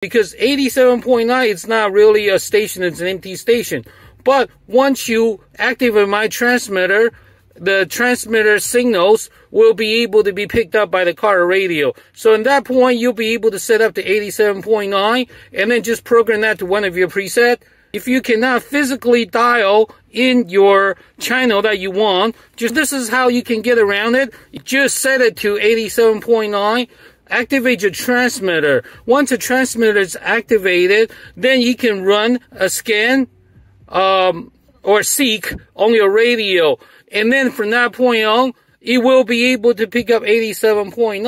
because 87.9 it's not really a station, it's an empty station. But once you activate my transmitter, the transmitter signals will be able to be picked up by the car radio. So in that point, you'll be able to set up to 87.9 and then just program that to one of your preset. If you cannot physically dial in your channel that you want, just this is how you can get around it. Just set it to 87.9 activate your transmitter. Once the transmitter is activated, then you can run a scan um, or seek on your radio. And then from that point on, it will be able to pick up 87.9.